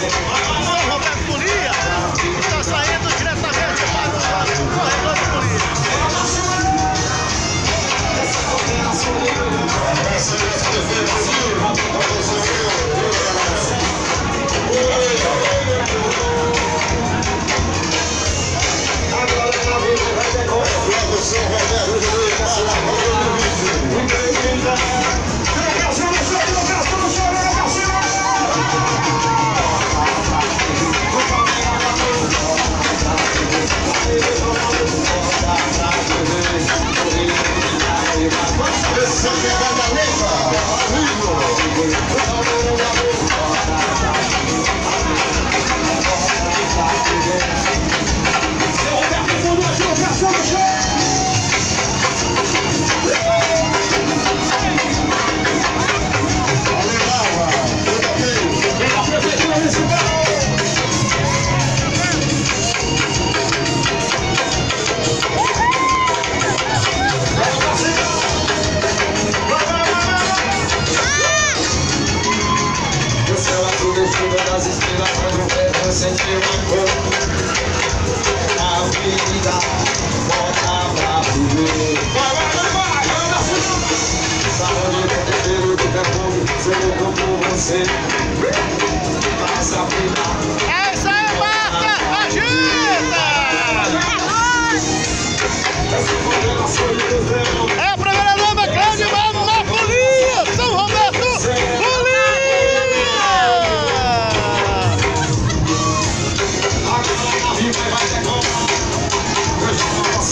São Roberto O Faz um vento sentir uma cor A vida volta pra viver Vai, vai, vai, vai, anda Saúde tempero de perfume Seu corpo você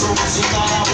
Até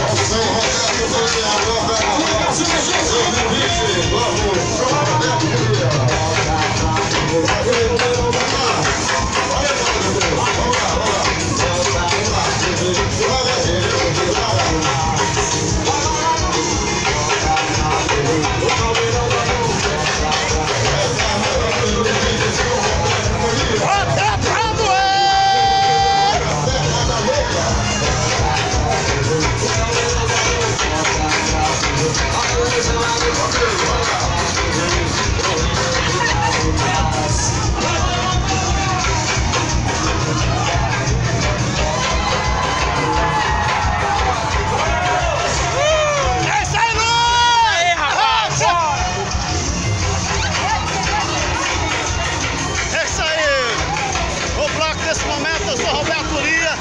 nesse momento, o senhor Roberto Lira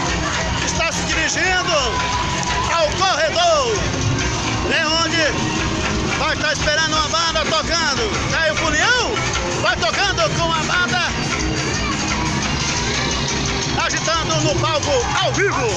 está se dirigindo ao corredor, né, onde vai estar esperando uma banda tocando. Aí o Funião vai tocando com a banda, agitando no palco ao vivo.